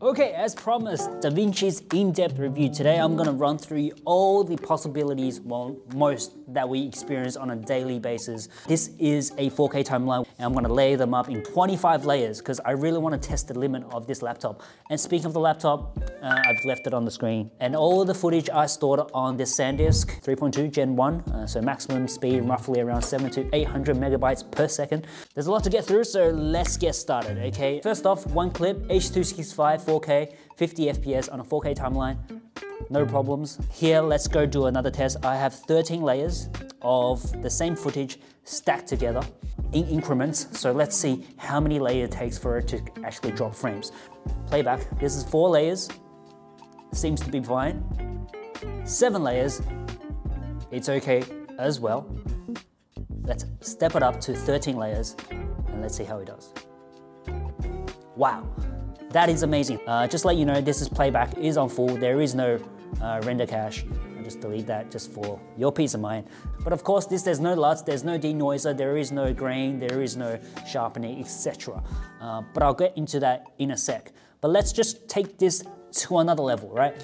Okay, as promised, DaVinci's in-depth review. Today I'm gonna run through all the possibilities, well, most that we experience on a daily basis. This is a 4K timeline, and I'm gonna lay them up in 25 layers because I really wanna test the limit of this laptop. And speaking of the laptop, uh, I've left it on the screen. And all the footage I stored on this SanDisk 3.2 Gen 1, uh, so maximum speed roughly around 7 to 800 megabytes per second. There's a lot to get through, so let's get started, okay? First off, one clip, H265 4K, 50 FPS on a 4K timeline, no problems. Here, let's go do another test. I have 13 layers of the same footage stacked together in increments. So let's see how many layers it takes for it to actually drop frames. Playback, this is four layers, seems to be fine. Seven layers, it's okay as well. Let's step it up to 13 layers and let's see how it does. Wow, that is amazing. Uh, just let you know, this is playback, is on full. There is no uh, render cache. I'll just delete that just for your peace of mind. But of course, this there's no LUTs, there's no denoiser, there is no grain, there is no sharpening, etc. Uh, but I'll get into that in a sec. But let's just take this to another level, right?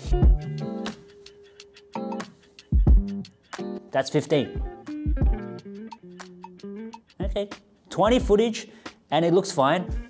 That's 15. Okay, 20 footage and it looks fine.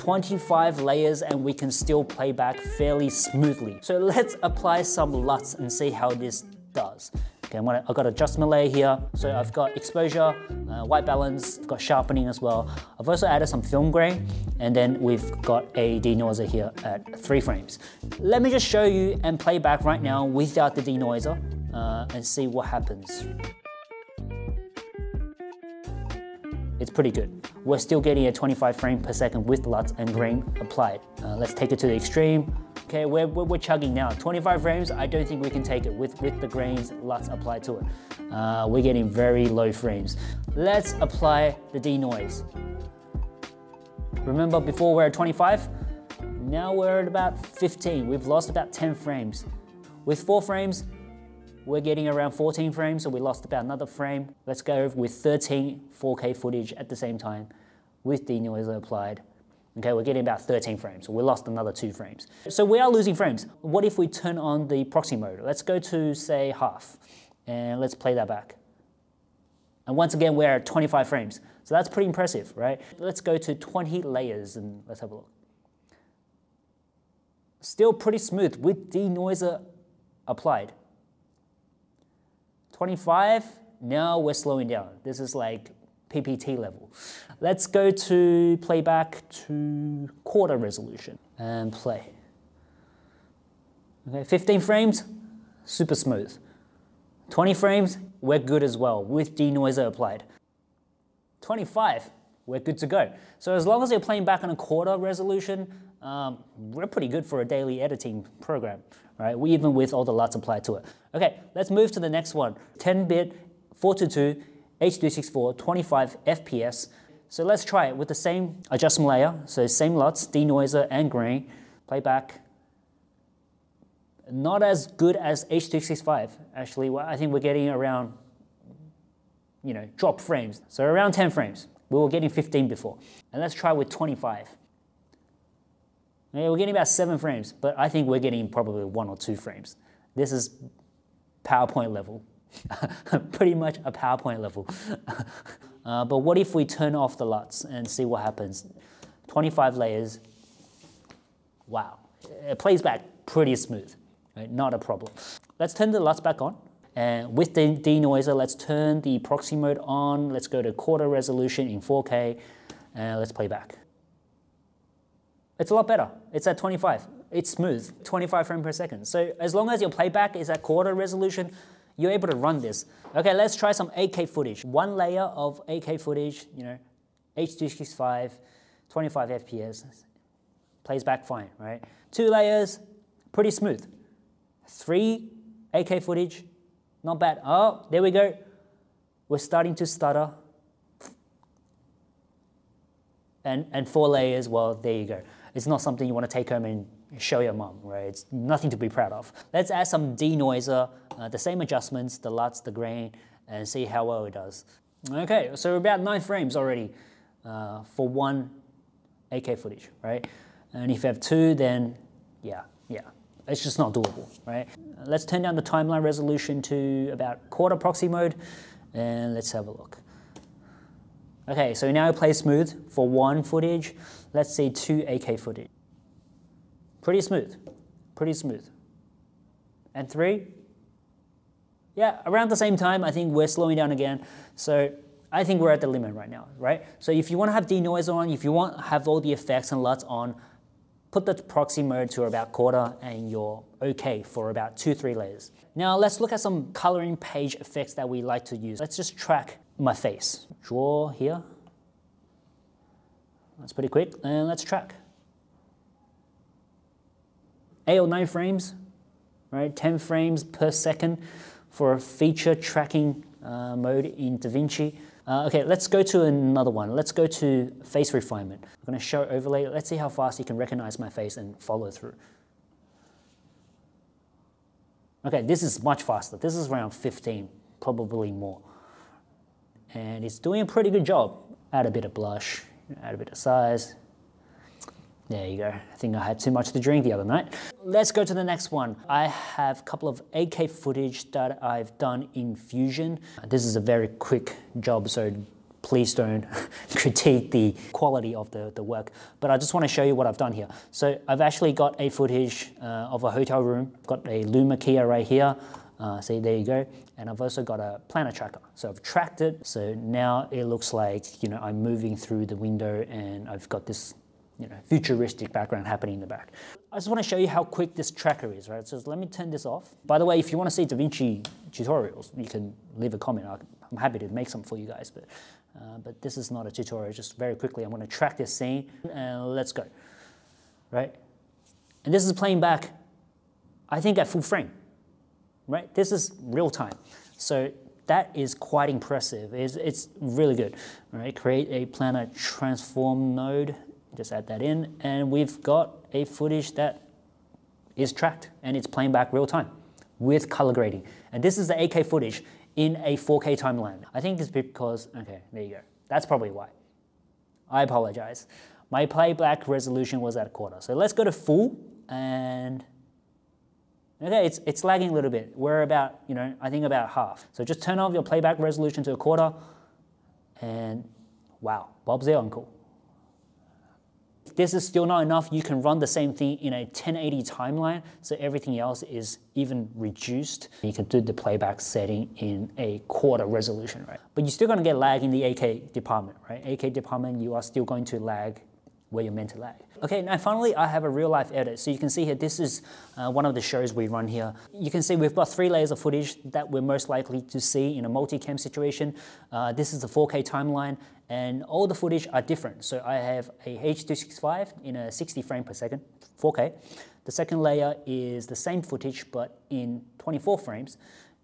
25 layers and we can still play back fairly smoothly. So let's apply some LUTs and see how this does. Okay, gonna, I've got adjustment layer here. So I've got exposure, uh, white balance, I've got sharpening as well. I've also added some film grain and then we've got a denoiser here at three frames. Let me just show you and play back right now without the denoiser uh, and see what happens. It's pretty good we're still getting a 25 frame per second with LUTs and grain applied. Uh, let's take it to the extreme. Okay, we're, we're, we're, chugging now. 25 frames, I don't think we can take it with, with the grains LUTs applied to it. Uh, we're getting very low frames. Let's apply the denoise. Remember before we're at 25? Now we're at about 15. We've lost about 10 frames. With four frames, we're getting around 14 frames, so we lost about another frame. Let's go with 13 4K footage at the same time with denoiser applied. Okay, we're getting about 13 frames, so we lost another two frames. So we are losing frames. What if we turn on the proxy mode? Let's go to, say, half, and let's play that back. And once again, we're at 25 frames. So that's pretty impressive, right? Let's go to 20 layers and let's have a look. Still pretty smooth with denoiser applied. 25, now we're slowing down. This is like PPT level. Let's go to playback to quarter resolution and play. Okay, 15 frames, super smooth. 20 frames, we're good as well with denoiser applied. 25, we're good to go. So as long as you're playing back on a quarter resolution, um, we're pretty good for a daily editing program, right? We, even with all the LUTs applied to it. Okay, let's move to the next one. 10-bit, 422, H.264, 25 FPS. So let's try it with the same adjustment layer. So same LUTs, denoiser and grain, playback. Not as good as H.265, actually. I think we're getting around, you know, drop frames. So around 10 frames. We were getting 15 before. And let's try with 25. Yeah, we're getting about seven frames, but I think we're getting probably one or two frames. This is PowerPoint level, pretty much a PowerPoint level. uh, but what if we turn off the LUTs and see what happens? 25 layers, wow. It plays back pretty smooth, right? not a problem. Let's turn the LUTs back on. And with the denoiser, let's turn the proxy mode on. Let's go to quarter resolution in 4K, and uh, let's play back. It's a lot better. It's at 25. It's smooth, 25 frames per second. So as long as your playback is at quarter resolution, you're able to run this. Okay, let's try some 8K footage. One layer of 8K footage, you know, H.265, 25 FPS, plays back fine, right? Two layers, pretty smooth. Three 8K footage, not bad. Oh, there we go. We're starting to stutter. And, and four layers, well, there you go. It's not something you want to take home and show your mom, right? It's nothing to be proud of. Let's add some denoiser, uh, the same adjustments, the LUTs, the grain, and see how well it does. Okay, so we're about nine frames already uh, for one 8K footage, right? And if you have two, then yeah, yeah. It's just not doable, right? Let's turn down the timeline resolution to about quarter proxy mode and let's have a look. Okay, so now play smooth for one footage. Let's see two 8K footage. Pretty smooth, pretty smooth. And three, yeah, around the same time, I think we're slowing down again. So I think we're at the limit right now, right? So if you want to have denoise on, if you want to have all the effects and LUTs on, put the proxy mode to about quarter and you're okay for about two, three layers. Now let's look at some coloring page effects that we like to use. Let's just track my face. Draw here. That's pretty quick. And let's track. Eight or nine frames, right? 10 frames per second for a feature tracking uh, mode in DaVinci. Uh, okay, let's go to another one. Let's go to face refinement. I'm gonna show overlay. Let's see how fast you can recognize my face and follow through. Okay, this is much faster. This is around 15, probably more. And it's doing a pretty good job. Add a bit of blush, add a bit of size, there you go. I think I had too much to drink the other night. Let's go to the next one. I have a couple of 8K footage that I've done in Fusion. This is a very quick job, so please don't critique the quality of the, the work. But I just want to show you what I've done here. So I've actually got a footage uh, of a hotel room. I've got a Luma Keyer right here. Uh, see, there you go. And I've also got a planar tracker. So I've tracked it. So now it looks like, you know, I'm moving through the window and I've got this you know, futuristic background happening in the back. I just want to show you how quick this tracker is, right? So let me turn this off. By the way, if you want to see DaVinci tutorials, you can leave a comment. I'm happy to make some for you guys, but, uh, but this is not a tutorial. Just very quickly, I'm going to track this scene and let's go, right? And this is playing back, I think at full frame, right? This is real time. So that is quite impressive. It's, it's really good, right? Create a planar transform node just add that in, and we've got a footage that is tracked and it's playing back real time with color grading. And this is the 8K footage in a 4K timeline. I think it's because, okay, there you go. That's probably why. I apologize. My playback resolution was at a quarter. So let's go to full and okay, it's, it's lagging a little bit. We're about, you know, I think about half. So just turn off your playback resolution to a quarter and wow, Bob's the uncle. If this is still not enough, you can run the same thing in a 1080 timeline, so everything else is even reduced. You can do the playback setting in a quarter resolution, right? But you're still gonna get lag in the 8K department, right? 8K department, you are still going to lag where you're meant to lag. Okay, now finally I have a real life edit. So you can see here, this is uh, one of the shows we run here. You can see we've got three layers of footage that we're most likely to see in a multicam situation. Uh, this is the 4K timeline and all the footage are different. So I have a H.265 in a 60 frame per second, 4K. The second layer is the same footage but in 24 frames.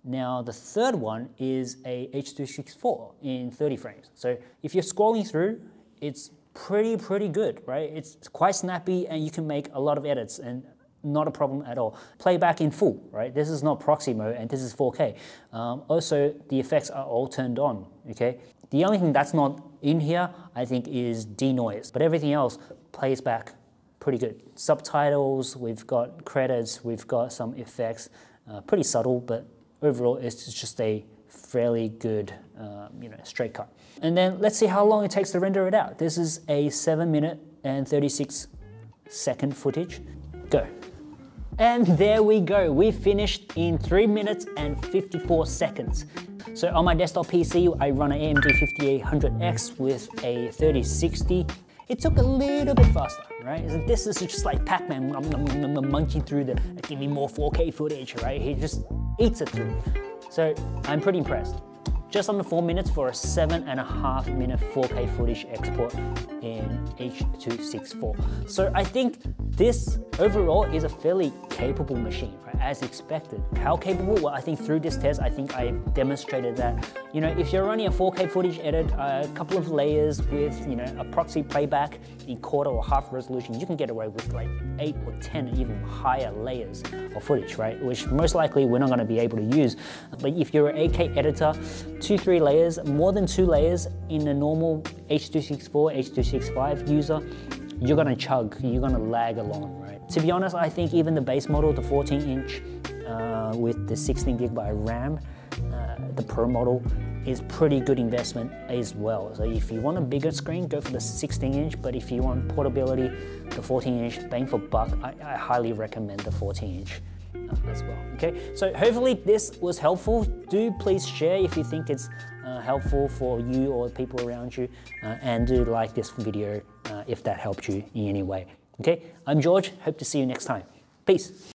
Now the third one is a H.264 in 30 frames. So if you're scrolling through, it's pretty, pretty good, right? It's quite snappy and you can make a lot of edits and not a problem at all. Playback in full, right? This is not proxy mode and this is 4K. Um, also, the effects are all turned on, okay? The only thing that's not in here, I think, is denoise, but everything else plays back pretty good. Subtitles, we've got credits, we've got some effects, uh, pretty subtle, but overall it's just a fairly good, um, you know, straight cut. And then let's see how long it takes to render it out. This is a 7 minute and 36 second footage. Go. And there we go, we finished in 3 minutes and 54 seconds. So on my desktop PC, I run an AMD 5800X with a 3060. It took a little bit faster, right? This is just like Pac-Man munching through the, give me more 4K footage, right? He just eats it through. So I'm pretty impressed just under four minutes for a seven and a half minute 4K footage export in H.264. So I think this overall is a fairly capable machine, right, as expected. How capable? Well, I think through this test, I think I demonstrated that, you know, if you're running a 4K footage edit, uh, a couple of layers with, you know, a proxy playback in quarter or half resolution, you can get away with like eight or 10 even higher layers of footage, right? Which most likely we're not gonna be able to use. But if you're an 8K editor, two, three layers, more than two layers in a normal H.264, H.265 user, you're gonna chug, you're gonna lag along, right? to be honest, I think even the base model, the 14 inch uh, with the 16 gigabyte RAM, uh, the Pro model is pretty good investment as well. So if you want a bigger screen, go for the 16 inch, but if you want portability, the 14 inch, bang for buck, I, I highly recommend the 14 inch. As well. Okay, so hopefully this was helpful. Do please share if you think it's uh, helpful for you or people around you, uh, and do like this video uh, if that helped you in any way. Okay, I'm George. Hope to see you next time. Peace.